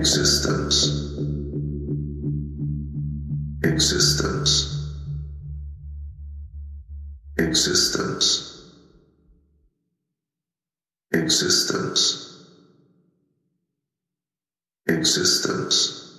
Existence. Existence. Existence. Existence. Existence.